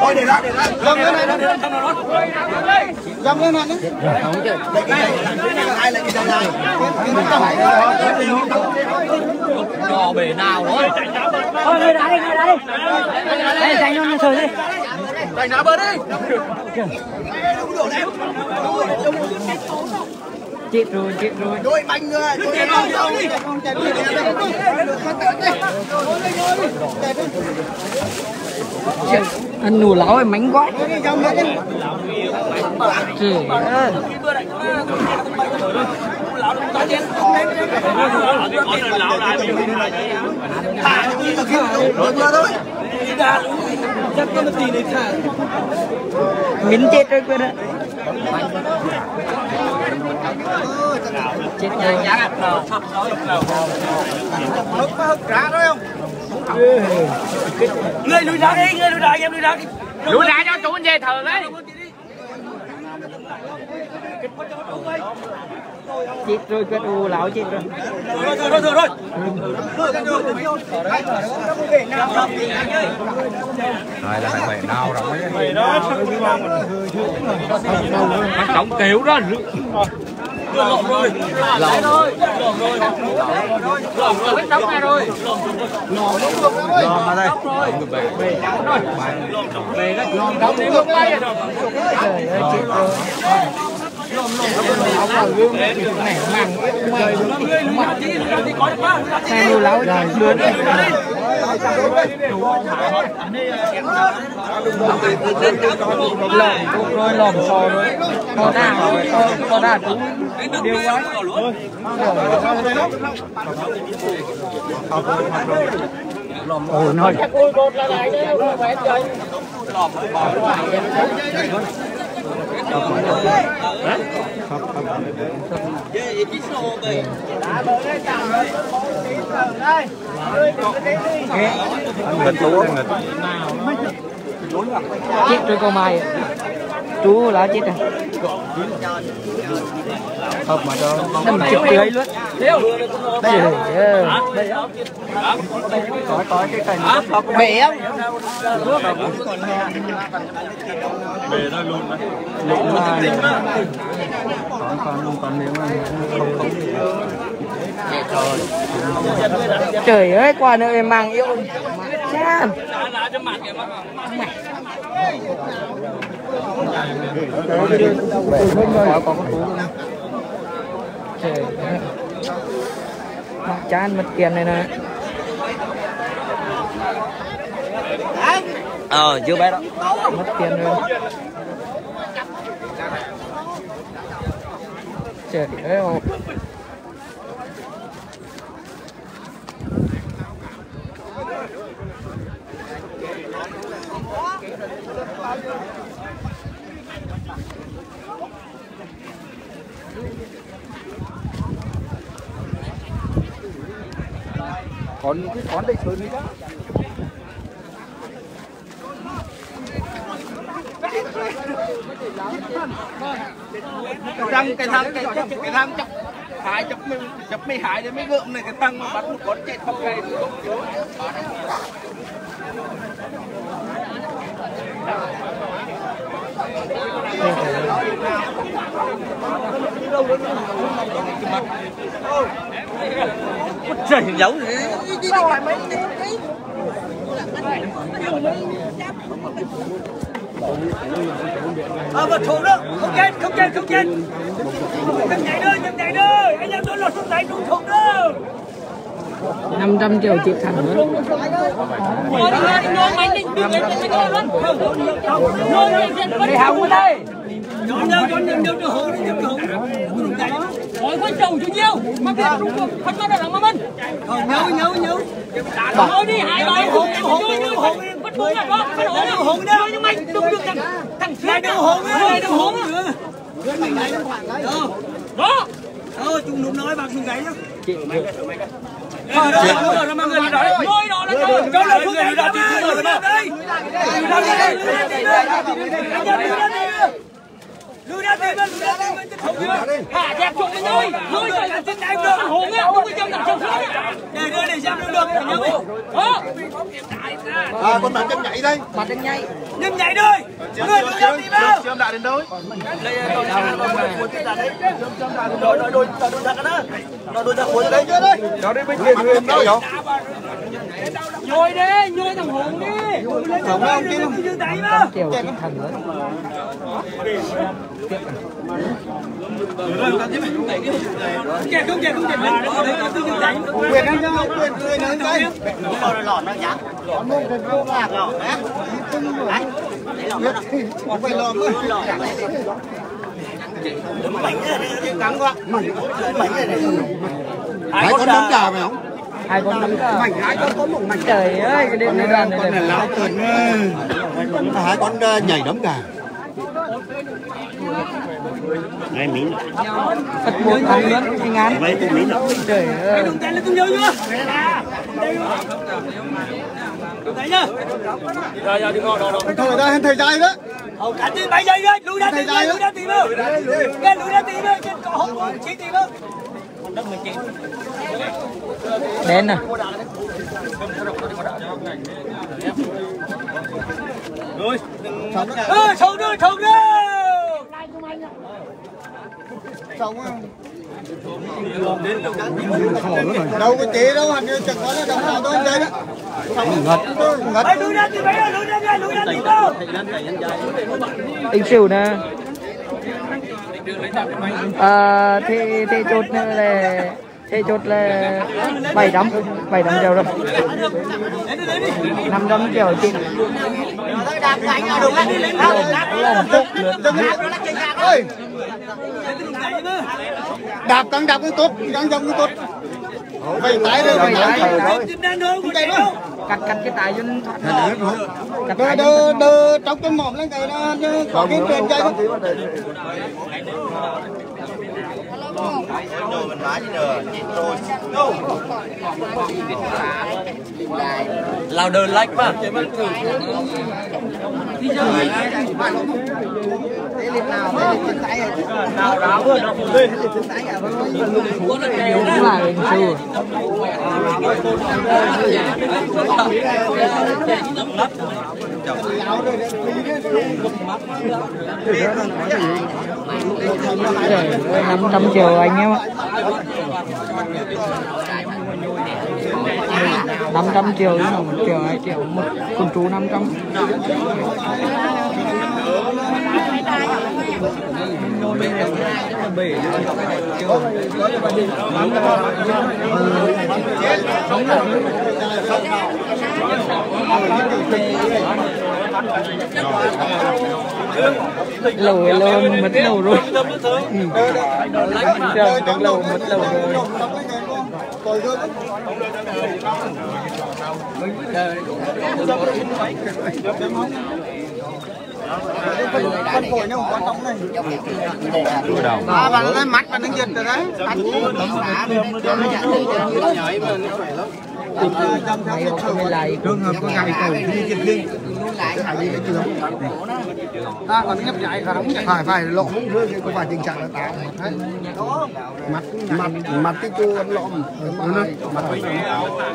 Thôi để ra để ra. Dâm lên này, dâm lên này. Dâm lên này. Không chứ. Đây ai lại cái dâm này. Trò bể nào đó. Thôi người đá đi, người đá đi. Đây, dành cho nó sờ đi. Đánh đá bờ đi. Chết rồi, chết rồi. Đôi bánh nữa. Đôi bánh đâu. Ăn nủ láo ấy mánh quá. Trời ơi. Mín chết rồi quên ạ. Chết rồi. Hức hức ra thôi không? Người lùi ra đi, người lùi ra, em lùi ra đi. Lùi ra cho chủ anh về thường ấy. Chết rồi quên u láo chết rồi. Rồi, rồi, rồi, rồi, rồi. Đây là phải nào rồi mấy Mày đó, Quan trọng kiểu đó. Lộn rồi. Lộn rồi. Lộn rồi. Lộn rồi. Quyết rồi ra rồi. Lo mà đây. Về đó. Đóng đi bước bay rồi. Trời ơi chết rồi. Áo vào gương này màng Xe nủ láo lướn này lòm cũng rồi lòm. sò rồi có đà có có đà cũng điều quá ôi nói Tên không nghịch. chết rồi con mai chú là chết rồi. Không mà cho nằm chụp cưới luôn đây rồi có có cái cảnh bể không? Bề nó luôn đấy. Lụm là Còn còn luôn còn nếu mà không không trời ơi quả nữa em mang yêu. Chán. Chán mất tiền này nè. Ờ, chưa bé đó. mất tiền rồi. Trời ơi còn cái con đây sớm đi đó. Cái thằng cái thằng cái cái cái thằng chập hại chập mi chấp mi hại để mấy gượm này, cái thằng mà bắt một con chết không cây Trời giấu gì? Ờ vật thủ đó, không chết, không chết, không chết. đừng nhảy nữa, đừng nhảy nữa. Anh em tôi lột xuống tay đúng thủ đó. 500 triệu chịu thẳng nữa đi học ở đây. Không. Hỏi quan trọng bao nhiêu? Mà biết trung quốc không có là mà mình. Nhớ, nhớ, nhớ. Thôi đi hai bài hùng hùng hùng hùng bắt buộc là đó. Bắt buộc là hùng đó. Nhưng mà đúng được thằng thằng phía Đây đâu hổ nữa, đây đâu hổ nữa. Đó. Đó. Ờ, chúng nó nói bằng xuống gãy nhá. Rồi đó, rồi đó, mọi người rồi. Rồi đó là rồi. Cho là phương gãy ra, đi. Đi ra đây. Đi ra đây đưa em đi ra đây. lùi ra tìm lùi ra tìm mình không chưa hạ dẹp chuột mình ơi lùi rồi là trên đây được hồn á không có chân nằm trong xuống để đưa để xem được được nhớ đi đó à con bạn chân nhảy đây mặt anh nhảy nhưng nhảy thôi người lùi ra tìm đâu chưa đã đến đâu nhồi đi nhồi thằng hồn đi. Không đâu kia không kiểu tinh thần lớn kẹt không kẹt không kẹt lên. Quyền anh cho quyền quyền anh đây không phải lòm hai con đấm cả phải không hai con cờ? Mảnh hai con có một mảnh. Trời ơi cái đêm nay đoàn này là lão tuần hai con nhảy đấm cả. Ngay mín phật bốn tháng lớn anh án mấy con mín trời ơi. Đừng chạy lên tôi nhớ chưa Đấy nhá. thôi ra thầy dài đó. Hầu cả tin bảy giây đấy, lùi ra tìm lùi ra tìm ơi. Cái lùi ra. Tìm ơi, trên cỏ hông chỉ tìm ơi. Đen nè. Ơ, sâu đưa, sâu đưa. đâu có chế đâu hẳn chẳng có là đồng nào thôi chơi đó ngất Bảy lùi ra bảy ơi, lùi ra lùi ra tìm đâu. anh xỉu nè. À, thì thì chốt nữa là thì chốt là bảy trăm bảy trăm triệu rồi năm trăm triệu chị ơi đạp căng đạp cái tốt căng dòng cái tốt. Vậy tái rồi vậy tái. Chạy cắt cắt cái tài cho nó thoát đơ đơ đơ trong cái mồm lên cái nó có cái truyền chơi lao đơn lách mà. đúng là hình xưa năm trăm triệu anh em ạ. Năm trăm triệu chứ không một triệu, hai triệu, một con chú năm trăm lầu lầu mất lầu rồi. Trời đứng lầu mất lầu rồi con à bạn nó mắt bạn nó giật rồi đấy phải lại trường hợp có gài cầu thì giật đi à còn nhấp nhảy khả năng phải phải lộn không phải tình trạng là táo mặt mặt mặt cái cô ăn lộn mặt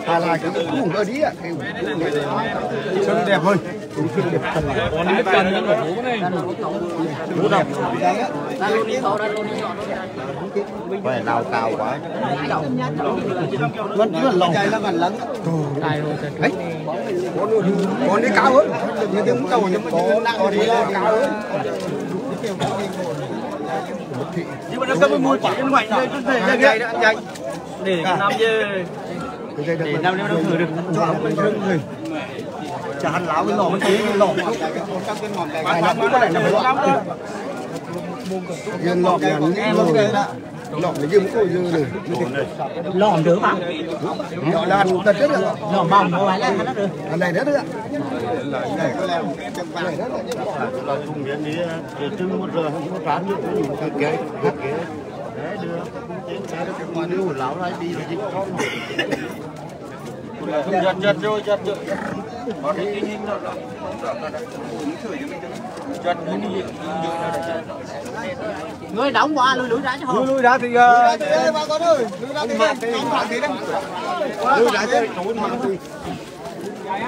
à là cái cũng ở đi ạ sân đẹp hơn còn đi cần nó nổ bố này phải nào cao quá vẫn rất lòng nó vẫn lắng tài rồi thật đấy còn đi cao hơn như tiếng cầu nhưng có còn đi cao hơn nhưng mà nó có mùi quả bên ngoài đây thể ra anh để năm chứ để năm nếu nó thử được bình thường người chả hắn láo cái lò nó thế cái lò bài lọc cũng có lại nằm lọ dân lọ nhà nó lọ nó dưng có dư rồi Lòm được mà. lọ là ăn tật hết rồi Lòm bông nó phải lên nó được. ăn này đất nữa này có leo này đất là thùng miếng đi trưng một giờ không có rán được cái cái cái cái đấy đưa được mà đưa lão lại đi thì con giật giật rồi giật giật người đóng qua lùi lùi ra chứ không Lui ra thì ờ bà con ơi, lui ra thì không phải thế đâu. Lui ra chứ. Vậy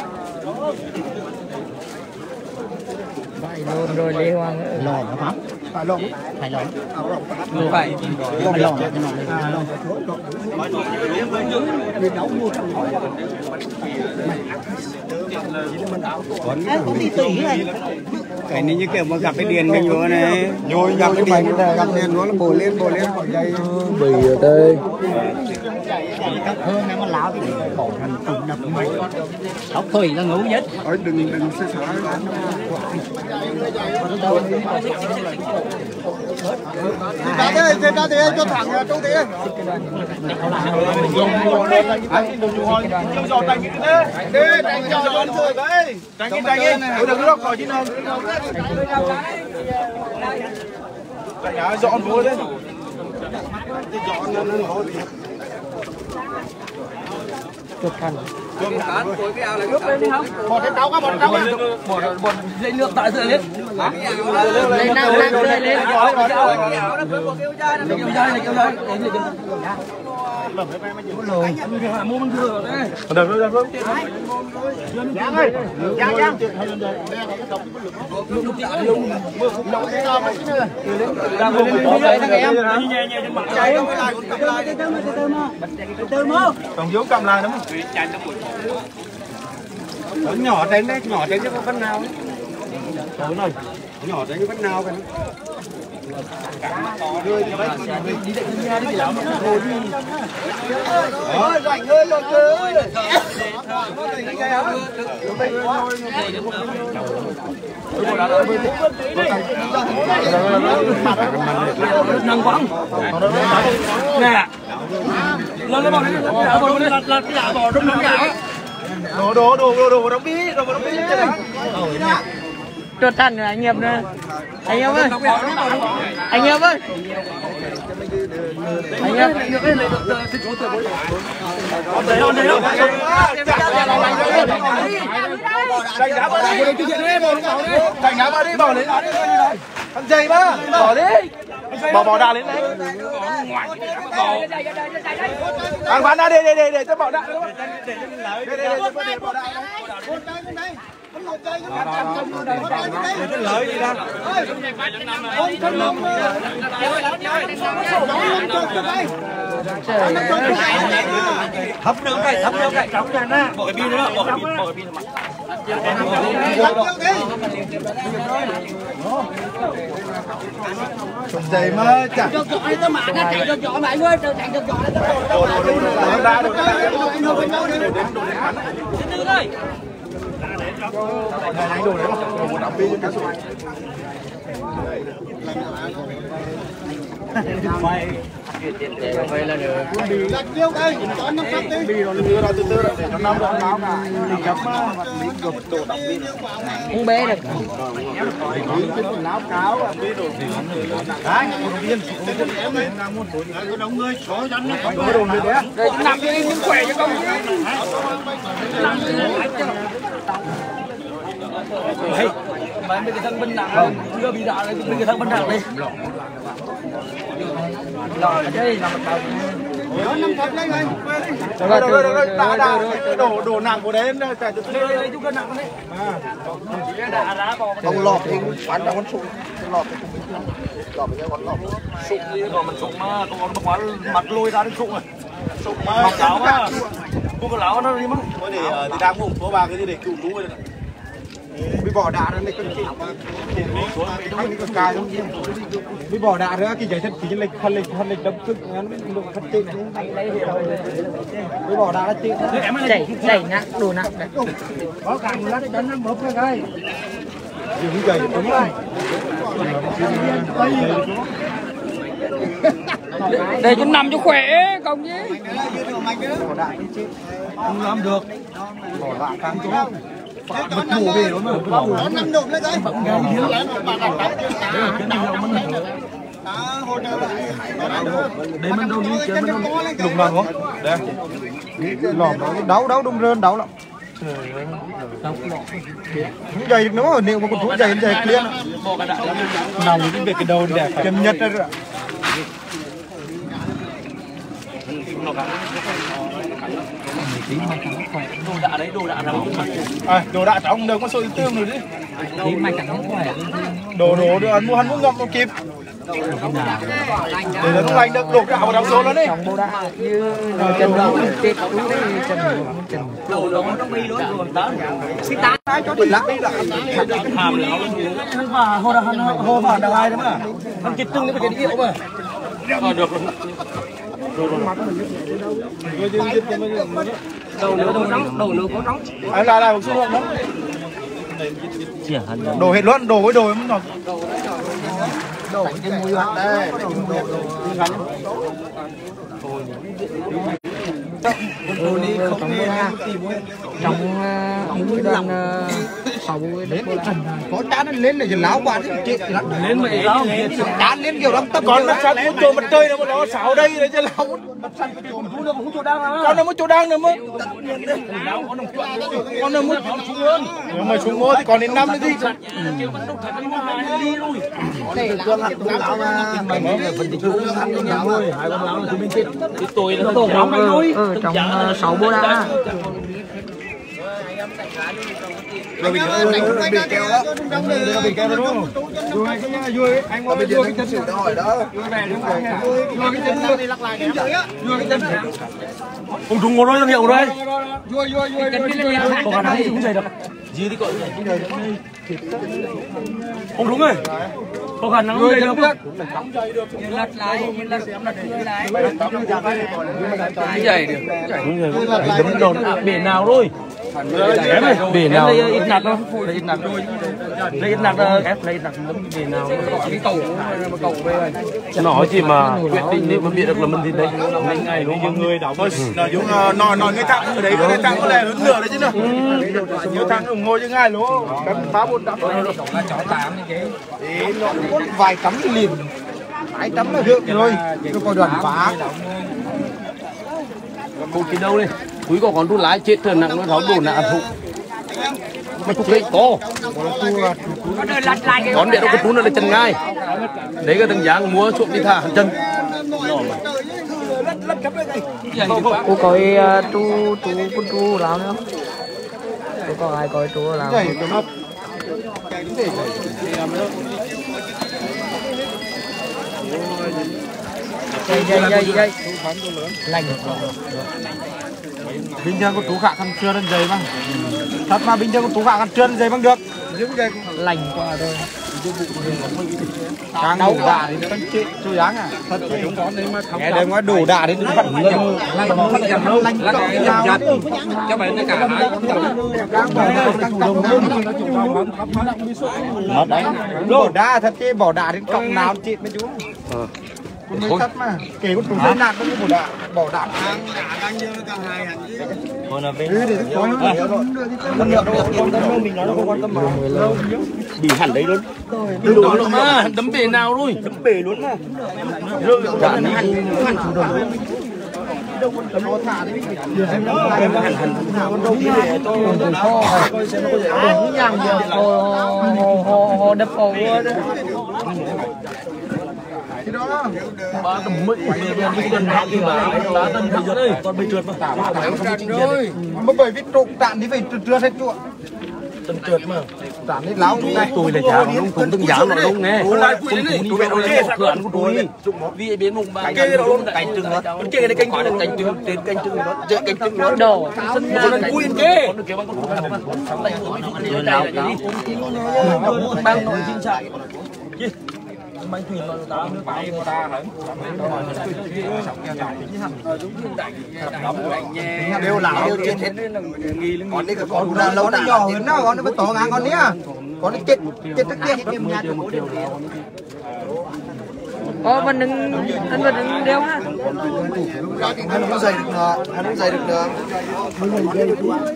luôn rồi Lê Hoàng ơi. Lòm hả? Phải lòm. phải lỗi Phải. Lòm lòm. cái này. Như kiểu mà gặp cái điền cái nhúa này. Nhồi gặp cái điện gặp điện nó là bổ lên bổ lên khỏi dây. Bì rồi tê. hơn nếu mà lão thì bỏ thành tùng đập máy tóc thủy là ngủ nhất. Đừng đừng xe xả ra. Ra thế, thế ra thế cho thẳng chỗ thế. Đi, đánh cho con chơi cái. Đánh cái đánh cái. Đừng có khỏi chứ nào. Dọn vô đấy. Chụp khăn. Bỏ cái táo các bọn táo các. dây nước tại giờ hết Lên nào lên lên lên. kêu dây này kêu dây mua mình thừa đấy Giang ơi, Giang Giang. còn dấu cầm lại đúng không Nó nhỏ trên đấy nhỏ trên chứ có phân nào Thôi này nhỏ trên cái phân nào cái Ôi, rảnh ơi, lột ơi. năng quăng nè lên lên là bỏ lên là là cái bỏ trong trong nhà Đồ đồ đồ đồ đồ đóng bí, đồ đóng bí. Chốt khăn rồi anh em nữa. Anh em ơi. Anh em ơi. Anh em. Đánh đá vào đi. Đánh đá vào đi, bỏ lên. Thằng dày ba, bỏ đi. Bỏ bỏ đà lên đấy. Ăn bán ra đây đây đây để cho bỏ đà. Để bỏ đà. Lợi gì đó. thấm nước cái thấm nước cái trống ra nè bỏ cái pin nữa bỏ cái pin bỏ cái pin mà Dày mà chả. cho chọn tới mạng nó chạy cho chọn lại ơi chạy cho chọn lại tới Đồ đồ đồ đồ ra đồ ra. từ đây Đánh đồ đấy mà. Đồ đóng bí cho cá sấu. Vậy là được. Đặt tiêu đây, cho năm trăm đi. Đi rồi đưa ra từ từ rồi để cho năm rồi báo cả. Đi gấp mà, đi gấp đồ đóng. Không bé được. Láo cáo à. Đấy, một viên. Có đóng người, số cho nó. Có đồ này đấy. để nằm đi những khỏe cho công Hey, mấy cái thằng bên nặng chưa bị đạn mấy cái thằng bên nặng đi rồi đây là một đầu năm đấy anh. Rồi rồi rồi rồi, đã đổ đổ nặng của đấy chạy từ đây đây chúng cân nặng đấy Không lọt thì quán ra con súng. Lọt thì không. Lọt thì con lọt. sụng đi rồi mình sụng mà còn nó quá mặt lôi ra đến sụng rồi sụng mà mặc áo mà cô cái lão nó đi mất Có để thì đang ngủ có ba cái gì để cứu lũ rồi Bị bỏ đạn ra đây con chị. Anh có cài không? Bị bỏ đạn ra cái giấy thật cái lịch phân lịch phân lịch đâm sức ngắn bên độ phát trên. Bị bỏ đạn ra trên. Chảy chảy nặng đồ nặng đấy. Có càng lát cho nó bóp ra cái. Dừng dậy đúng rồi. Để cho nằm cho khỏe công chứ. Bỏ đạn đi chứ. Không làm được. Bỏ đạn càng chỗ. Mất ngủ về nó mà. Nó năm đột lên đấy. để mình đâu đi chơi mình đâu Đụng nào không? Đây. Lỏm đấu đấu đung rơn đấu lắm. dày nó mà nếu mà con thú dày nó dày liên nào cái việc cái đầu đẹp chân nhất đó. Rồi đồ đạ đấy đồ đạ nào à, đồ đạ trong đều có sôi tương rồi đi tí mai chẳng không khỏe đồ đồ đồ ăn mua ăn mua ngọc nó kịp. Để nó lành được đổ gạo vào đóng số nó đi. Trong bố đạ như trần chân nó chết tú đấy trần nó chân đồ đồ nó bi luôn rồi đó cho thì lắm mà hồ hàm hồ hàm đà lai đó mà thằng chít tung cái cái điệu mà ờ được rồi đầu nữa đầu nóng đầu nữa. Có đổ à, là là một số lượng đó đồ hết luôn đổ với đồ mới nó đổ cái mùi hạt đây trong mũi đoàn sáu lên có chán nó lên này thì láo quá thì chết lắm lên mà láo chán lên kiểu đâm tâm còn nó sao cũng chỗ mặt trời nó mà nó đây đấy chứ láo con nó mới chỗ đang nữa mới con nó mới nếu mà xuống ngô thì còn đến năm nữa gì cái tôi nó trong ở trong ờ, sáu bố đã rồi bị bị kéo đó bị kéo đó đúng không vui cái vui anh ơi vui cái chân hỏi đó vui về đúng không vui cái chân đi lắc lại cái vui cái chân ông trùng ngồi đây hiệu đây vui vui vui có khả năng cũng dày được gì thì gọi ông đúng rồi có khả năng dày được lật lại lật lật lại cái dày được đấm đồn à, bể nào thôi em ơi bể nào đây ít nạt không? Đây ít nạt thôi đây ít nạt ép đây ít nạt đấm bể nào cái cầu cầu về nó chỉ mà quyết định nếu mà biết được là mình thì đấy ngày ngày nó nhiều người đảo thôi là chúng người thằng ở đấy người thằng có lẽ hơn nửa đấy chứ nữa nhiều thằng ủng hộ chứ ngay luôn cắm phá bốn trăm Ý, nó có vài tấm liền. Hai tấm là được rồi. tôi coi đoàn phá. một cái đâu đi quý có con tu lái chết rồi nặng nó tháo đồn nặng phụ mà chụp đấy to. Con để đâu có tú nó là chân ngay. Đấy cái thằng giang mua chuộng đi thả chân. Cô coi ờ, chú chú con chú làm nữa cô có ai coi chú làm mắt dây dây dây dây. Lành bình thường con tú khạ khăn chưa lên giày băng thật mà bình thường con tú khạ khăn chưa lên giày băng được lành quá rồi càng đủ đà thì nó chết chú dáng à thật chứ nghe đây mà đủ đà đừng phận lành lành lành nhau các bạn cả hai mất đấy bỏ đà thật chứ bỏ đà đến cọng nào chết mấy chú con mới thật mà kể con tú dây nạt nó bỏ đà bỏ đà Ừ, để tôi nói nó nhiều rồi. Con nhiều đâu, con tâm mình nó không quan tâm mà. bị hẳn đấy luôn đừng đó nữa mà đấm bể nào thôi đấm bể luôn mà ní hẳn hẳn chủ đồng. Đâu con cấm nó thả đi. Em nó em hẳn hẳn thả con đâu đi để tôi coi xem nó có dễ đừng nhàng giờ hồ hồ hồ đập hồ đó. Ba tầm giờ đi gần hạn thì ba ba tầm bây giờ đây còn bị trượt mà. Rồi. Mà bởi vì trộm đạn thì phải trượt hết chuột. tầm trượt mà. Đạn hết láo đi. tôi là giá nó cũng từng giá nó đúng nghe. Tôi tôi biết nó cửa ăn của tôi vì biến mùng ba cái đó cánh trưng đó. bên kia cái cánh trưng cánh trưng trên cánh trưng đó. Trên cánh trưng đó. Đồ sân nhà nó cùi kia. Nó kiểu bằng con cùi mà sáng tay vừa mới chụp này là đi bang nội chính trại bánh thuyền mà ta nước bay người ta hả Đều láo đều chết hết. Con đi cái con là lâu nó nhỏ hơn nó, con nó mới to ngang con nia. Con nó chết chết trước kia. Ô, mình đừng, anh mình đừng đeo ha. hắn không dày được nữa hắn không dày được nữa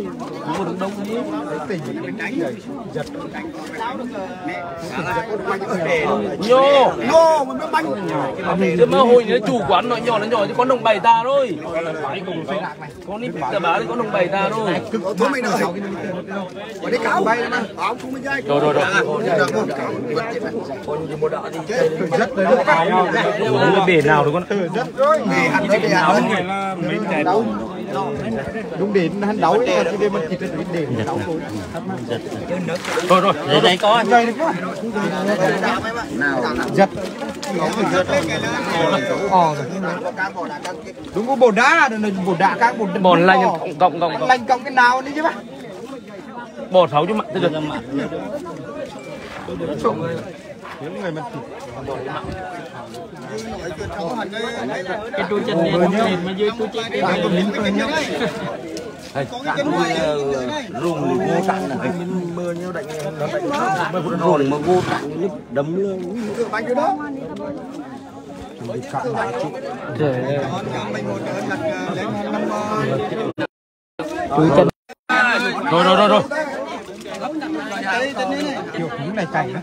nhô nô mình mới bánh chứ mà hồi nó chủ quán nó nhỏ nó nhỏ chứ con đồng bày ta thôi. Con đi tờ báo thì con đồng bày ta thôi. Cực thốn mày đời ở đây cáo. Bay mà áo không mới dai rồi rồi rồi. Rất đấy cái bể nào rồi con đấy đúng đến hắn đấu đấy thì mình chỉ đến đến đấu rồi rồi. Đây đây. Có rồi. Được quá giật. Ờ đúng có bột đá rồi bột đá các bột bòn lanh cộng cộng cộng cộng. Lanh cộng cái nào đi chứ bác. Bò sáu chứ mà. Tức là cái đuôi chân này không lên mà dưới đuôi chân này. Rùng thì vô sẵn này. Mưa nhau đánh nó đánh hồn mà vô sẵn lúc đấm luôn bánh cái đó. Đuôi chân. Rồi rồi rồi rồi. Kiểu này cảnh đó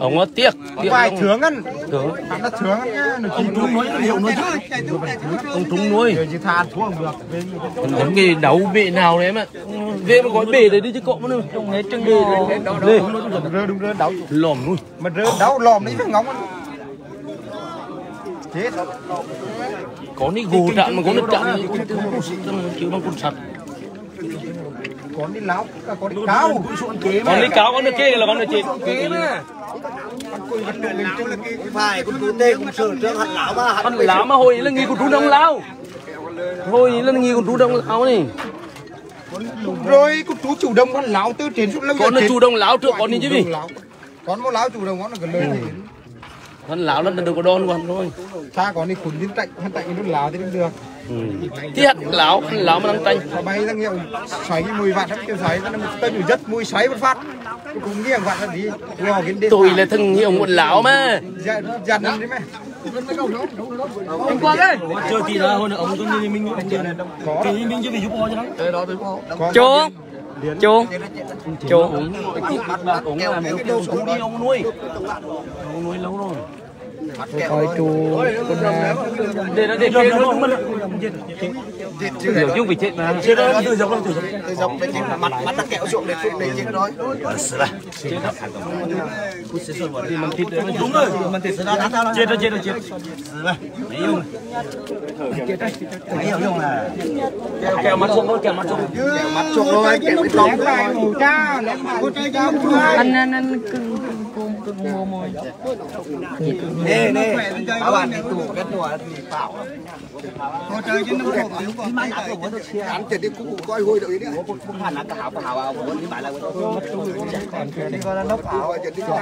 ông nó tiếc. Vài ông thướng ăn. Thướng. Ăn nhá nó chỉ đúng nói liệu nó chứ. ông trúng nuôi. chỉ than thua không được còn cái đấu bể nào đấy mà về mà gói bể đấy đi chứ cậu nữa trong hết chân đi đây rơ đúng rơ đấu lòm nuôi. Mà rơ đấu lòm đấy phải ngóng chết có ní gù chặn mà có nó chặn chịu bằng con sắt có đi láo có đi cáo. còn lý cáo con nó kê là con kê mà. Phải con cứ tê cũng sợ trước hẳn lão mà con lão mà hồi là nghi của chú đông lão hồi là nghi của chú đông lão này. Rồi con chú chủ động con láo từ trên xuống lâu con nó chú đông lão trước con đi chứ gì? con một láo chủ động con là gần lời thì con lão nó đừng có đòn con thôi cha con đi khủng đến tạnh hắn tạnh nó láo thì được. Thì hạt lão lão mà đang tranh và bay ra nhiều xoáy cái mùi vạt kêu xoáy nó một tên rất mùi xoáy một phát. Cũng nghiêng vạt ra đi ngò cái đêm tôi là thằng hiểu một lão mà. Giặt giặt đi mẹ anh quang ơi Chơi thì là hồi nữa ông có như mình ông chơi này có. thì mình chưa bị giúp ho cho nó. có. Chuông chuông chuông ông làm được đâu xuống đi ông nuôi. Ông nuôi lâu rồi coi chu con à, để nó để mình hiểu chung vì chết mà Chơi đó từ dọc từ dọc. từ dòng bên trên mặt mặt nó kẹo ruộng để phun để thịt đấy Đúng rồi, mình sẽ đá tao Chết đó chết đó chết. kẹo mắt xuống thôi kẹo mắt xuống kẹo mặt chuột rồi kẹo cái tóm lại mù cha lấy mà con trai cha anh anh anh cưng cưng cưng cưng mua môi nè nè các bạn đi tủ cái tủ thì pháo con trai chứ nó ăn tiền đi cũng coi hôi được đấy cũng hẳn là cái hảo hảo hảo muốn đi bài là còn cái đi coi nó nốc hảo tiền đi coi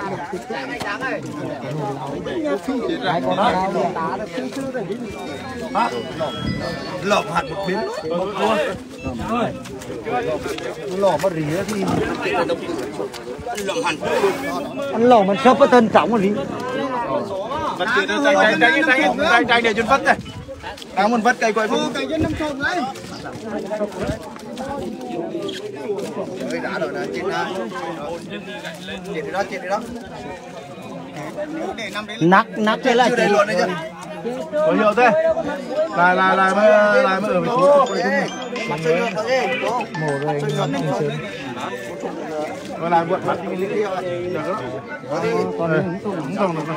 ai còn nó tá được lộn hẳn một biến lộn mà rỉ thì anh lộn mình sắp cái thân trọng mà rỉ vật kia nó trái trái trái trái trái để chân vất này đang một vất cây quay phương cây chân năm trộm đấy. Ơi đã rồi nè trên đó trên đi đó trên đi đó. Nắc nắc thế là đầy luôn đấy chứ có hiệu thế là là là mới là mới ở vị trí mặt được đấy mổ rồi ngắm hình sớm rồi là vượt mặt đi đi còn không không được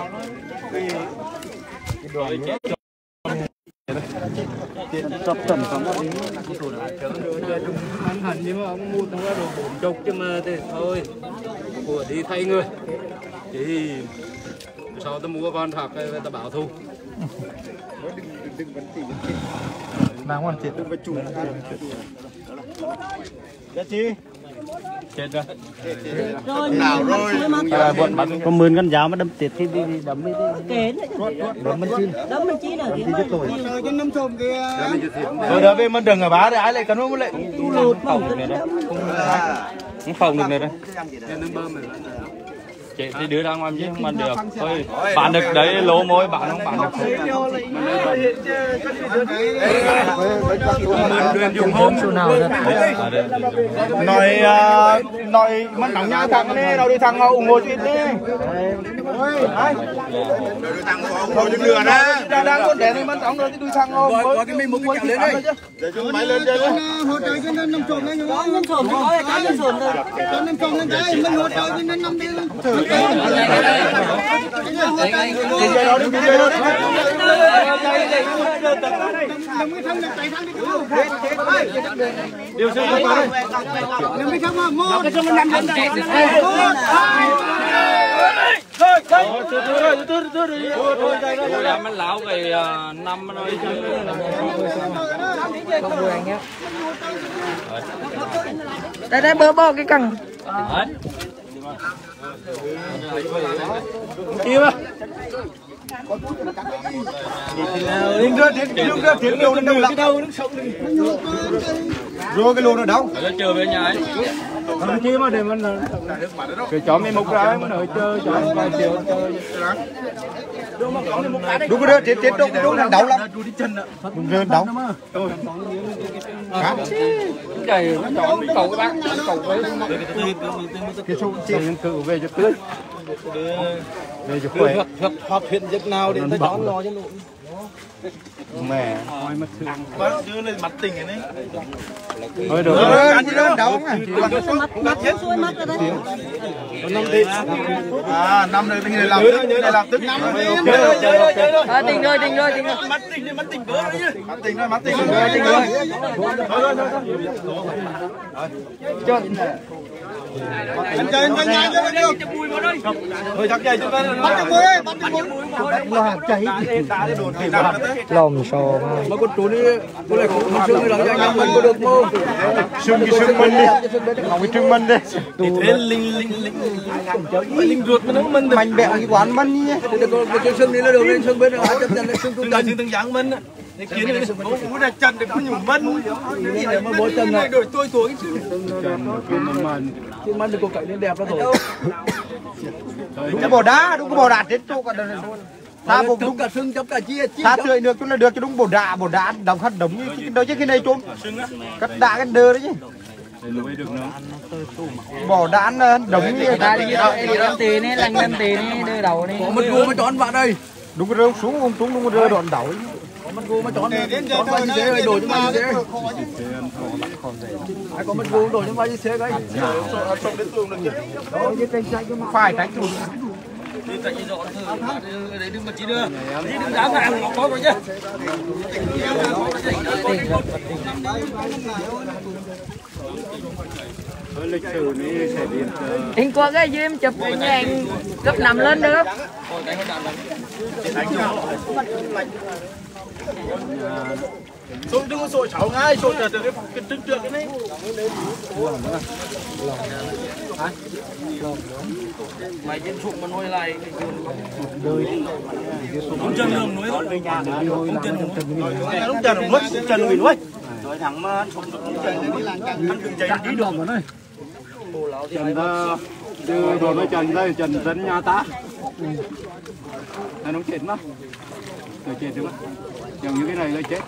sắp tầm xong anh hành nhưng mà ông mua thằng đồ bốn chục chứ mà thì thôi của đi thay người thì sau tôi mua con thật ta bảo thu Nàng hoàn thiện với chủ Cái gì? chết rồi Nào rồi à, bọn bắn có mượn con giáo mà đâm tiệt thì đi đâm đi kén Đấm mình chín đấm mình chi là cái Chín tội cái năm chôm kia Rồi đó về mình đừng ở bá để ai lại cắn một lại tu lụt mà phòng được này đấy không phòng được này đấy chết thì đưa ra ngoài chứ không bán được. Thôi bán được đấy lỗ mối bán không bán được chỗ nào đó nói à, nói mất nóng nha thằng này đâu đi thằng họ ủng hộ chuyện đi Thôi những lừa đó. đang con đẻ thì mất nóng rồi thì đuôi thằng họ có cái mình muốn cái lên đây Để chúng mày lên chơi. hỗ trợ cho nên nằm trộm đấy nhá nằm trộm thì có cái nằm trộm rồi cho nằm trộm lên đây mình hỗ trợ cho nên nằm đi thử cái gì đó đi cái gì đó đi nằm cái thân này chạy thang đi đâu điều sư không có đây nằm cái thân mà một cái thân mà nằm lên đây một hai Ôi là mấy lão cái à, năm nó đi chơi không vừa anh đây đây bơ bo cái cẳng Đừng đưa thiệt đừng đưa thiệt nhiều đừng lặng đâu rồi cái lô nó đâu Phải chờ về nhà ấy Thằng chi mà để mình cái chó mấy mục ra mình ở chơi chó vài triệu chơi đúng rồi chết chết đúng đúng thằng đau lắm đúng rồi đau cái nó cái cầu bác cầu với cái số tiền cự về cho tươi về cho khỏe Thật hợp hiện giấc nào để tới đón lo cho lũ mẹ thôi mất thương Đưa lên mặt tình này. thôi được Anh đi lên đâu à À, năm rồi thì làm tức, để làm tức. Năm rồi. à, tình rồi tình rồi tình rồi Mắt tình đi, mắt tình cỡ đấy chứ. Mắt tình rồi, mắt tình tình rồi tình rồi anh chơi anh nhanh cho nó được thôi chắc chạy chúng ta bắt cái mũi bắt cái mũi Lo hạt cháy lòm sò mà mà con trốn đi con lại không không xương rồi anh mình có được không? Xương cái xương mình đi. Không cái xương mình đi. Thế linh linh linh linh. Ruột mà nó mình Mạnh bẹo cái quán mân nhé. Cái xương đi là được lên xương bên đó chấp nhận xương từng ngày từng giáng mình. Để kiến này, bố là chân để có nhủ mân. cái này mà bố chân này Đổi tôi tuổi chứ. chứ mình được có cậy lên đẹp đó thôi Đúng. Cái bò đá, đúng cái bò đá. Chết chỗ cả đời Ta bộ đúng cả xương chấp cả chia chia ta tươi được chúng là được cho đúng bò đá, bò đá đồng khát đống như cái đâu chứ cái này trốn Cắt đá cái đơ đấy chứ. Bò đá nó. Đống như ta đi đi lên tiền này lăn lên tiền này đưa đầu này có mất gô mà chọn bạn đây. Đúng rêu xuống không trúng đúng cái rêu đòn đảo có mất gô mà chọn chọn bao nhiêu thế này đổi cho bao nhiêu thế. ai có mất gô đổi cho bao nhiêu thế cái? Phải tránh chủ Đấy đừng mà chỉ đưa. Đi đừng đá vàng ngọc có rồi chứ. anh qua cái gì em chụp cái nhà anh gấp nằm lên được không Sôi đừng có sôi cháu ngay, sôi từ từ cái cái trứng trượt cái này. Mày trên sụn mà nuôi lại Không chân đường núi thôi. Không chân đường núi. Lúc chân đường núi, chân bị núi. Rồi thằng mà ăn sống được không chân. Ăn đừng chạy đi được. trần đó đưa đồ nó trần đây trần dẫn nhà ta này nó chết mất rồi chết được giống như cái này nó không chết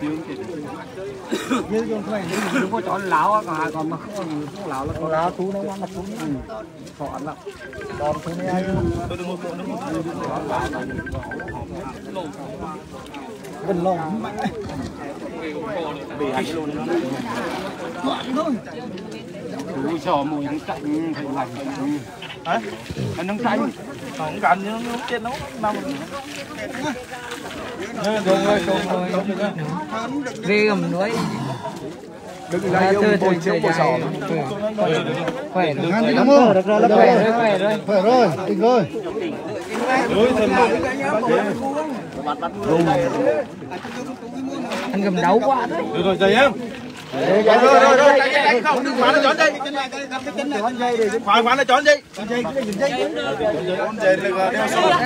như con này chúng có chọn lão á, còn hai mà không còn không lão là con lão thú nó ăn là thú Chọn lắm còn thú này ai Bình thôi chú sò mùi nó cạnh thành lành hả? Anh nóng xanh Không cần nhưng nó chết nó. Nằm. ghê gầm núi Đừng ra yêu bồi chiếu bồi sò khỏe rồi Ăn đi đúng không? Được rồi, khỏe rồi khỏe rồi Khỏe rồi, tỉnh rồi. Anh gầm đấu quá đấy. Được rồi dậy em. Rồi rồi rồi rồi, không, đừng khóa nó chón dây. Khóa khóa nó chón dây. Chón dây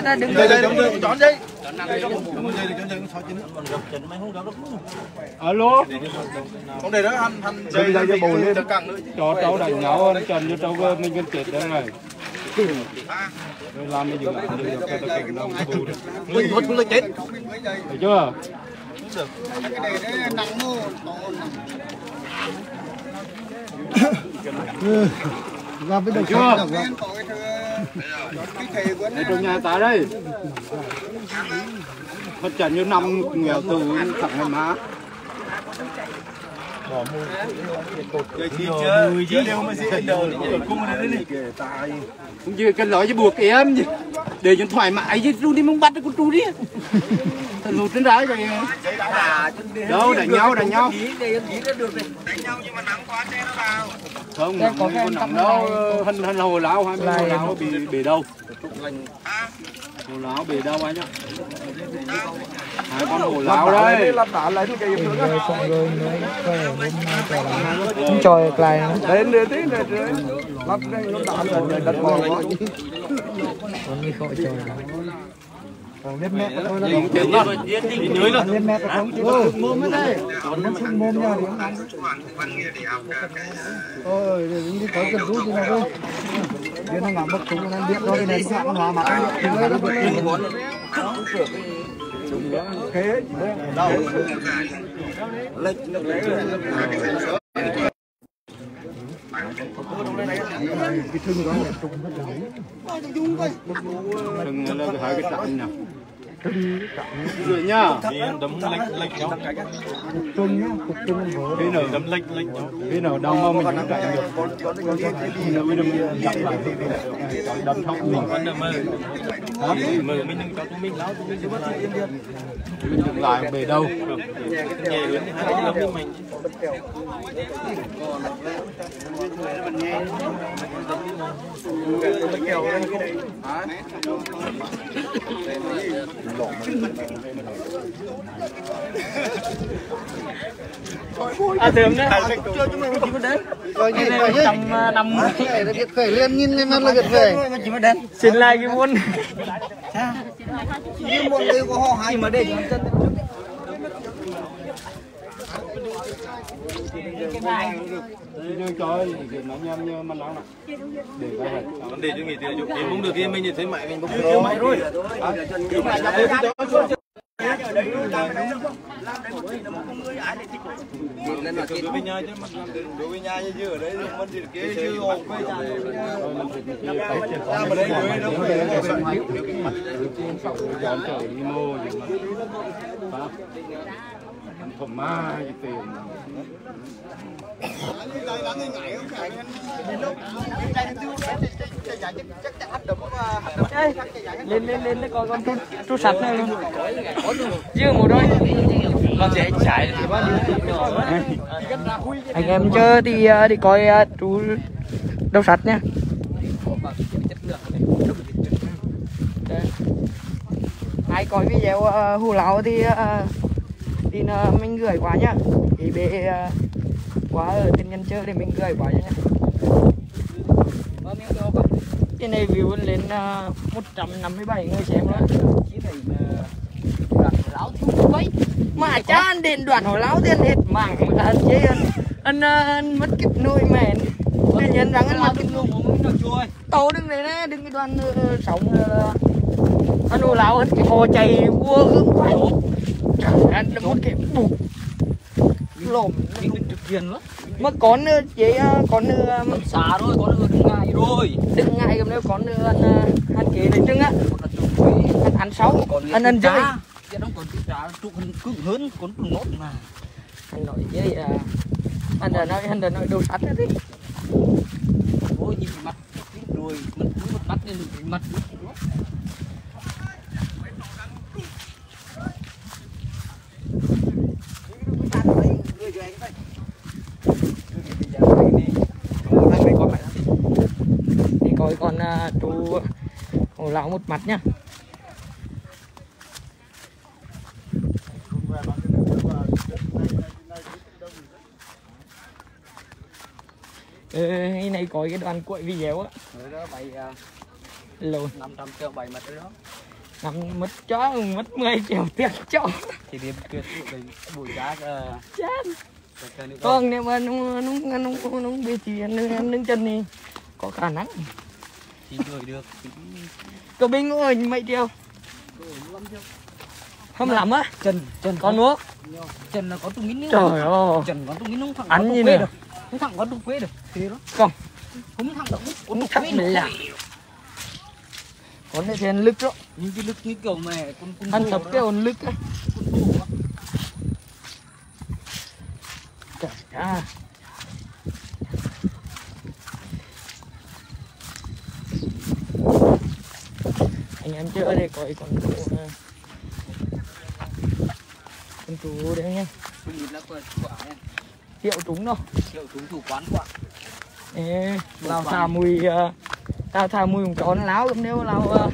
ra đứng Dây dây đóng dây chón dây. alo Không để đó hành hành dây dây cho bồi lên cho cho cháu đánh nhau trần cho cháu mình cần chết đây này làm cái gì mà được được cái cái nó tù được mình thôi cũng là chết thấy chưa cái này nó nặng mô ra với đồng chưa? đây trong nhà ta đây. Phát triển như năm nghèo từ thẳng ngày má Chơi chi chưa? Chơi đều mà sẽ đầu cung này đấy này. cũng như cái lõi cho buộc em gì để cho thoải mái chứ luôn đi mong bắt con tru đi. Thật lụt trên đá rồi. Đâu đánh nhau đánh nhau. Không không có nằm đâu. hân hân hồ lão hay hồ lão bị bị đâu hồ lão bị đâu anh nhá hai con hồ lão đấy. rồi xong rồi mới khỏe hôm trở lại không tròi lại nữa đến đưa tí này rồi lắp đây nó đã rồi đất bò nó còn như khỏi lại còn biết mẹ thôi nó Nhìn chết lắm biết mẹ nó không chịu mồm ở đây nó phun mồm nha thì ăn ôi đi có cần rút gì nào đây biết nó ngắm bất chúng nó biết nó cái này nó ngắm hóa mặt thì nó nó biết thế đâu cái thương đó là trùng hết rồi đừng là hai cái trận nào rồi nhá Đấm lệch lệch nhau. trùng nhá cục trùng vỡ khi nào. Đấm lệch lệch nhau. khi nào đau mà mình cũng chạy được. Khi nào mới đâm chậm lại. Đâm thông mình. Vẫn là mơ. Mơ. Mình đừng cho tụi mình lão tụi mình yên điên. mình đừng lại về đâu? Nhẹ lớn thì hai cái lắm nhưng mình. À thường đấy. Rồi gì rồi gì? trong năm này biết khởi lên nhìn nó là biết về. Xin lại cái môn. Nhưng một người có họ hai mà để như coi thì nó nhâm như mà nó để cái này Vấn đề cho nghỉ tiền dụng. cũng được thì mình nhìn thấy mẹ mình bốc chưa mày rồi. Đối với nhau chứ mà đối với nhau như ở đấy mình chỉ cái chứ không phải ra mà đấy đối đâu dọn trời đi mô gì mà phẩm ma gì tiền Ê, lên lên lên coi con chú chú sạch này luôn. Chưa một đôi. Con sẽ chạy thì bao nhiêu anh em chơi thì đi coi ờ, chú đâu sạch nha. Ai coi video uh, hù lão thì uh, tin uh, mình gửi qua nhá. Thì bê uh, quá ở tin nhân chơi để mình gửi qua nhá. Cái này view lên ờ, uh, 157 người xem đó lão thiếu quấy mà cha anh đến đoạn hồi lão tiền hết mảng. mà anh chế anh. Ờ, anh, mất kịp nuôi mẹ nên nhận rằng anh mất kịp nuôi tổ đừng đấy nè đừng cái đoàn sống anh hồ lão anh cái hồ chạy vua hướng quá anh đã một cái bụt lồm trực diện lắm. Mà con nữa chế ờ, con nữa xa rồi có được đừng ngại rồi đừng ngại cầm nếu con nữa ờ, anh kế này trứng á? Anh ăn sáu. Anh ăn chơi cái đó còn trả trục hơn cứng hơn còn trục nốt mà. Anh nói với à, anh đã nói anh đã nói đồ hết đi ôi nhìn mặt rồi mình cứ mắt lên mình mặt thì coi con chú hồ lão một mặt nhá ừ, cái này coi cái đoàn cuội video á. Rồi đó bày lồn 500 triệu bảy mặt đó nằm mất chó mất 10 triệu tiền chó thì điểm tuyệt buổi giá chết. con nếu mà nó nó nó nó nó bị nâng anh nâng chân đi có khả năng. Thì đuổi được. Cậu Binh ơi mấy triệu? Không lắm á. Trần Trần Con nữa Trần là có tung nghìn Trời ơi. Trần có tung nghìn không thẳng Ăn nào? được. không thẳng có tung quê được. Thế đó. Không. Không thẳng đâu Cũng thẳng làm Con này thì ăn lực đó. Những cái lực như kiểu mẹ con con Ăn tập cái á. Con bồ á. Trời à. Anh em ở đây cái con chú à. Con chú đấy này. Hiệu trúng đâu? Kiểu chúng chủ quán quả Ê, Lào thả mùi à, Tao thả mùi một chó nó láo lắm nếu Lào à,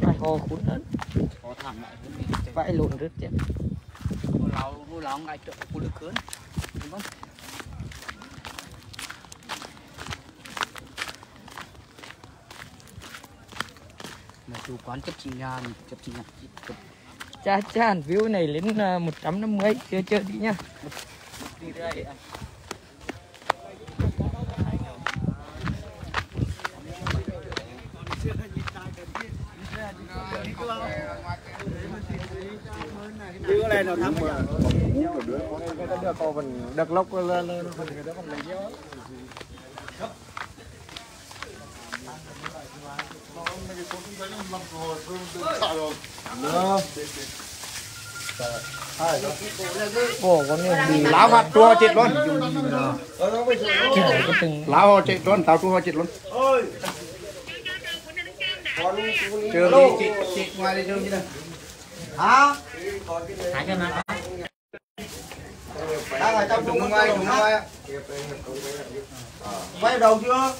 Phải hồ khốn lớn. Vãi lộn rất chết. Hồ lão ngay chỗ của lực lớn đúng không? Mà chủ quán chấp chính nhà chấp chính nhà chấp. Cha cha view này lên à, 150 Chưa chơi đi nha đi đây được lốc lên lên cái đó không lấy nhau Ồ con này bị lão mặt chua chết luôn. Lão ho chết luôn tao chua chết luôn. Trường đi chị chị ngoài đi trường chứ này hả? Hai cái nào đang ở trong đúng ngoài đúng ngoài quay đầu chưa?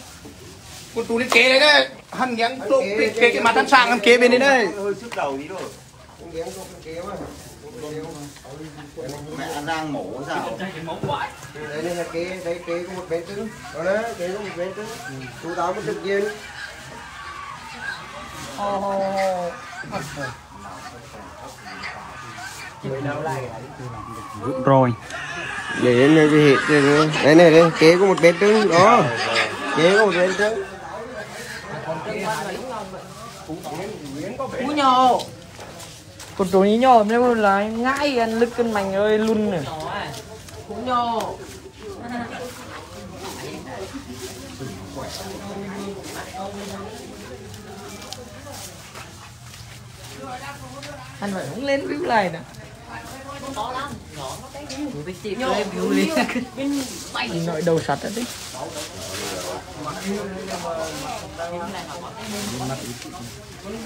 Con tù đi kế đấy đấy. Hắn nhắn tụ kế cái mặt hắn sang hắn kế bên đấy đấy. mẹ ăn đang mổ sao? Đây đây là kế đây kế có một bé trứng đó đấy kế có một bé trứng chú táo mới tự nhiên rồi. Để đến đây thì đây này đây kế có một bé trứng đó. Kế có một bé trứng Cú nhỏ Con trốn ý nhỏ nếu là ngãi ăn lứt cân mạnh ơi luôn nè Cú nhỏ Anh phải không lên view này nè chị lên biểu lên Nội đầu sắt đấy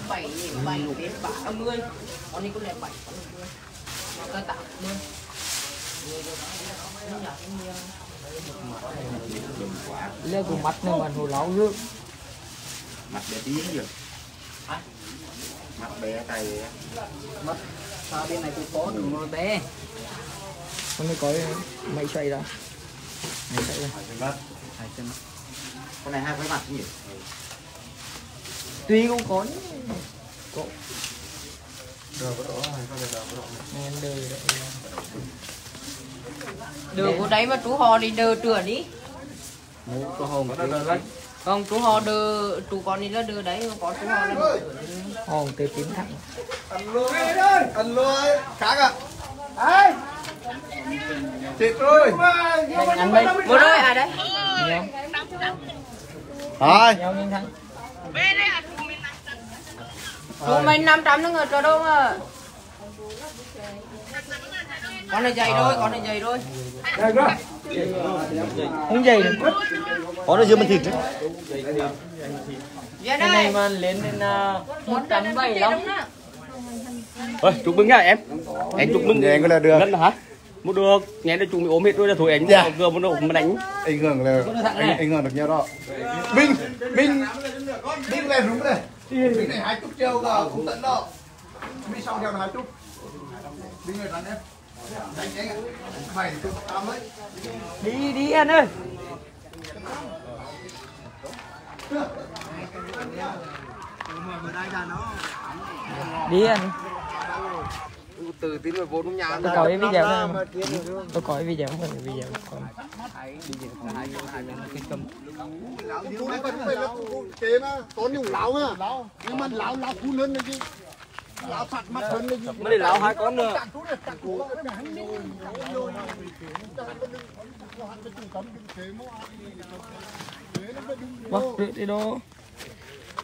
bảy bảy đến ba mươi con này cũng là bảy nó có tám mươi Lê của mắt này mà hồ láo gương mặt bé tí nhiều mặt bé tay sao bên này cũng có đường mồi bé? Con này có mày xoay ra Mày xoay ra hai chân con này hai cái mặt nhỉ? Tuy cũng có Có. Được có đó hai con này được có đó. Em đời đấy. Đưa của đấy mà chú họ đi đưa trưa đi. Có hồng Không chú họ đưa chú con đi là đưa đấy có chú họ là đưa Hòn từ tím thẳng. Ăn luôn ăn luôn khác à ai chết rồi Anh đây Vừa rồi à đấy. Nhiều thôi Nhiều nhìn thẳng Chú mình 500 nữa người cho đâu mà. Con này dày rồi, con này dày rồi Không dày. Được có nó dưới mình thịt đấy Cái này đây. mà lên đến uh, 175 Ơi, chúc mừng nha em. Em chúc mừng. Vậy là được. Lần hả? Một được, nghe nói chúng bị ốm hết rồi là thôi anh Dạ. vừa một độ mà đánh. ảnh hưởng là ảnh, ảnh hưởng được nhiều đó. Minh minh. Minh lên đúng này minh này hai chút treo cả không tận đâu. Minh sau theo là hai chút minh người đánh em. Đánh đánh mày thì chút tám ấy. Đi đi anh ơi Đi anh. Từ tí rồi vốn nhà. Tôi coi cái video đó tôi coi cái video không phải cái video còn phải là chế mà có nhiều lão mà nhưng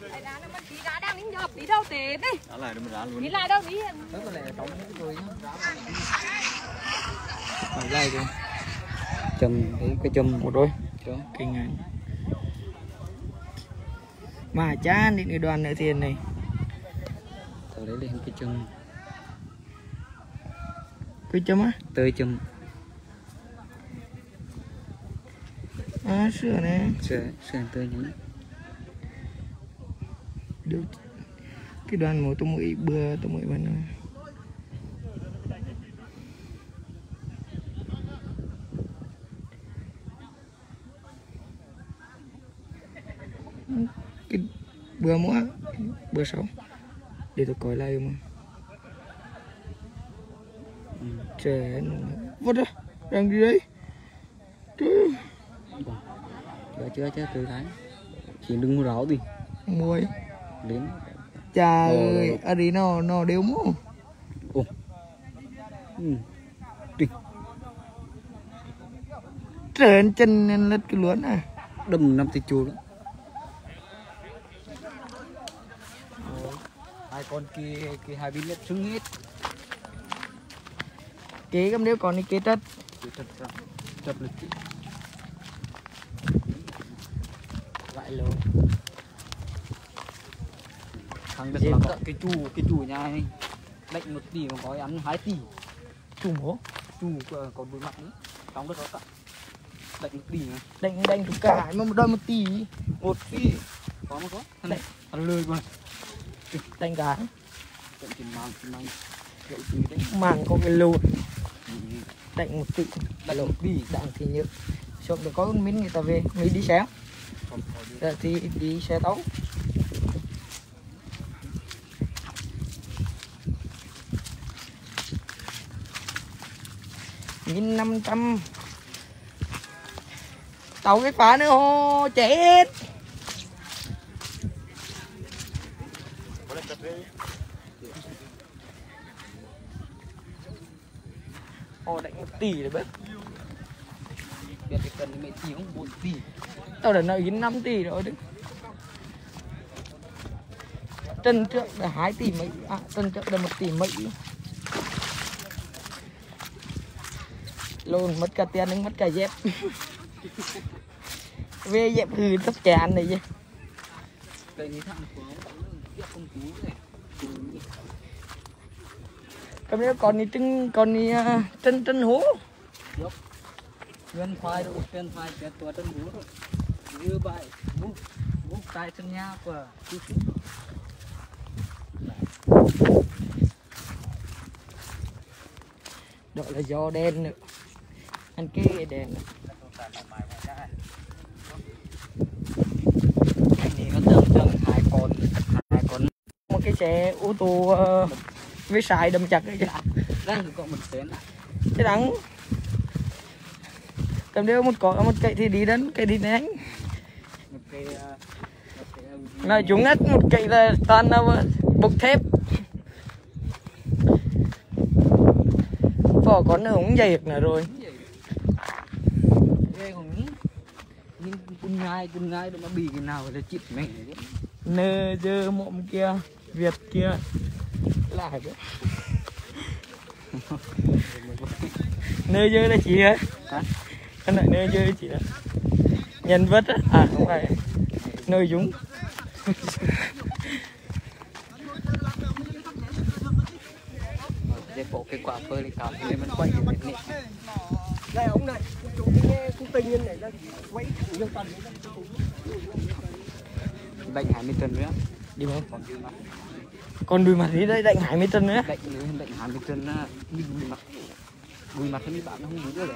này phạt mắt hơn này chứ mới để lão hai con nữa vâng đi đi đâu Tí. Đang đi đi đâu đi Đi lại đâu đi lại đi chùm cái cái chùm một đôi. Kinh ngạc mà chán đi cái đoàn nữa tiền này. Từ đấy lên cái chùm cái chấm á? Tới chùm à sữa này. Sửa sửa tới những được. Cái đoàn một tôi mới bữa tôi mới rồi cái bữa mua bữa sau để tôi coi lại mà. Trẻ vất ra đang đi đấy. Trời, chưa chưa chưa từ thái chỉ đừng mua rau đi. Mua ấy. Ờ. ơi, ở đi nó nó đều mua ừ. trên chân nên lết cái luốn à đâm năm thịt chua đó hai con kia kia hai bên nhất trứng hết. Kế cầm nếu còn đi kế tất. Sao? Chập lực lại lâu thằng có. tận cái chủ cái chủ nhà này. Lệnh một tỷ mà có ăn hai tỷ. Mố chủ của- còn bùi mặt nữa trong đất đó tận lệnh một tỷ mà. Đánh đánh thủ cả mà một đôi một tỷ. Một tỷ. Có mà có thằng này thằng lười mà đánh cả tận tiền mang tiền mang màng. Có cái lụt đánh một tỷ. Lệnh một tỷ. Đánh thì nhớ. Xong được có miếng người ta về. Người đi đi. Rồi thì đi xe tấu nghìn năm trăm. Tàu cái phá nữa, hô chết Ô, đánh một tỷ rồi bếp. Biết cái cần mấy tỷ không 4 tỷ. Tao đã nợ đến 5 tỷ rồi đấy. Trần trước là 2 tỷ mấy À trần trước là 1 tỷ mấy. Lồn mất cả tiền nhưng mất cả dép Về dép hư tóc chán này chứ Cầm nếu còn đi trưng còn đi à, trân trân hố Nguyên khoai đâu, nguyên khoai cái tua chân rồi. Như vậy, bú, bú tay chân nha của. Đó là do đen nữa anh kia đèn nữa Cái này nó tưởng tương hai con, hai con. Một cái xe ô tô uh, với xài đâm chặt cái chứ Đang có một xén à. cái đắng cầm đeo một cỏ một cây thì đi đến cây đi đánh là chúng ngắt một cây là toàn là bọc thép vỏ con nó cũng dày được nữa rồi ghê không nhỉ? Ngai, con ngai đâu mà bị cái nào là chịu mẹ đấy. nơ dơ mộm kia việt kia. Lại vậy nơ dơ là chị á Hả? anh lại nơ dơ chị á nhân vật á? À không phải. Nội dung Để bộ cái quả phơi lên cao lên มัน quay cái này. Này ông này, chú nghe cũng tình nhân này là quay nhiều tần Bệnh 20 tuần nữa. đi mà Còn dư mà. còn đùi mặt đi đây đánh hải mấy tân nữa Bệnh nữa, bệnh 20 tuần. Đi bùi mặt. Bùi mặt thì bạn nó không đúng rồi.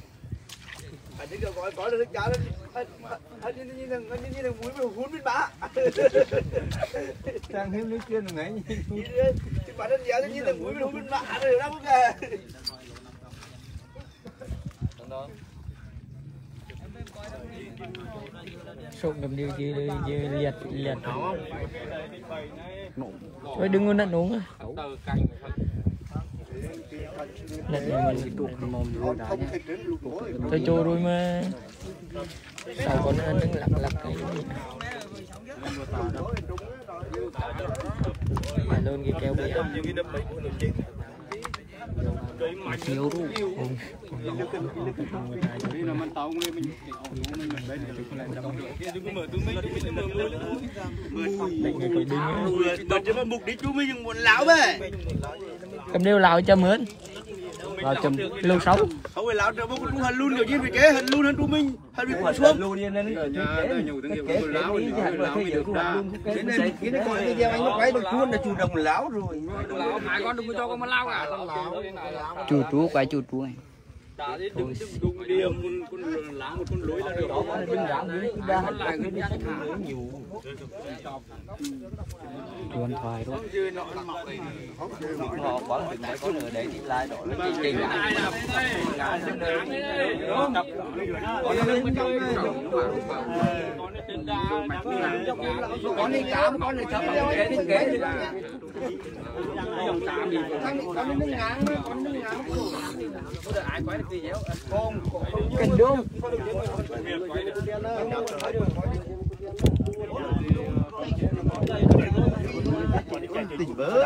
anh ấy gọi gọi là thức trả anh anh như như là như như là mũi mà hôn bên bả. Sang thêm nước chuyên là ngày thì bạn anh giả như là mũi mà hôn bên bả rồi đâu kìa sụp đầm điều gì gì liệt liệt. Thôi đừng có nặn uống à nặn là mình tôi cho rồi mà sau con nó đứng lặt lặt cái gì mà luôn cái kéo bị thiếu luôn Đi là mình tàu người lão bê cầm đeo lào cho mướn vào chùm lưu sống không phải lão bố cũng hành luôn điều gì phải kế hành luôn hơn chú mình hành bị quả xuống luôn luôn nên tiếng nhiều lão lão mình được cái này cái này coi video anh nó quay được luôn là chủ động lão rồi hai con đừng có cho con mà lao cả chu chú quay chu chú này Đã đi đừng đừng đừng đi một con lá một con lối là được đừng giảm đi ra hết lại cái nhiều chuồn thoại đó họ quán từng mấy có nửa để đi lại đó là cái gì con đi cá con đi chấm đeo cái kế cần đúng tỉnh bớ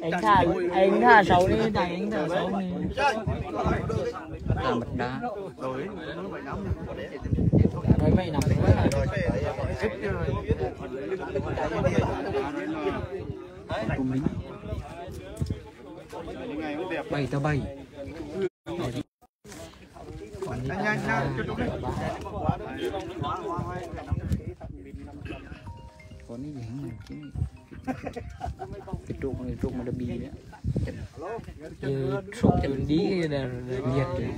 anh thả anh thả sâu đi này anh thả sâu đi thả mặt đá nói mày nằm rồi cùng mình bảy tao bảy còn đi nhanh có cái gì mà chứ cái trụ cái trụ mà đã bị đấy giờ trụ chân đi là nhiệt rồi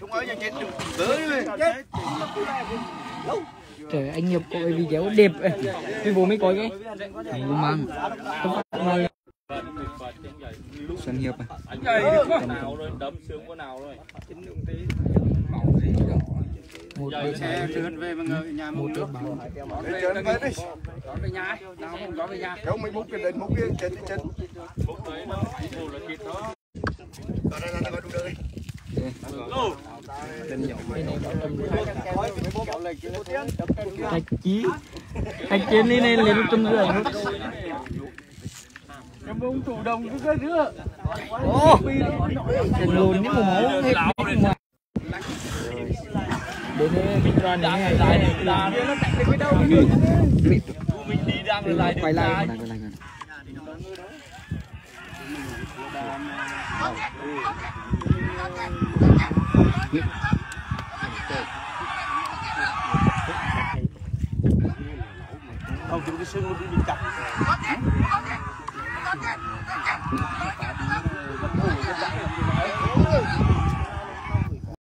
không ở nhà chết đừng bớ đi chết trời anh nhập có cái video đẹp cái vô mới coi cái không mang. Xuân Hiệp à. Đấm xương có nào rồi. Một Chạy xe trơn về mà ngồi nhà một nước báo trơn về đi. Đón về nhà nào không đón về nhà. Không mấy bút cái đến bút cái chết chết. Bốc đấy nó phải đồ là thịt đó. Ở đây là đủ đời lô cái này bảo trăm thạch chí thạch chiến đi nên lên trăm rưỡi em ông chủ đồng cứ cái nữa đi lùn đi mồm máu hết mà đến đây mình ra này này lại này là nó chạy đi cái đâu mình đi đang lại quay lại quay lại không chúng cái xương nó đi chặt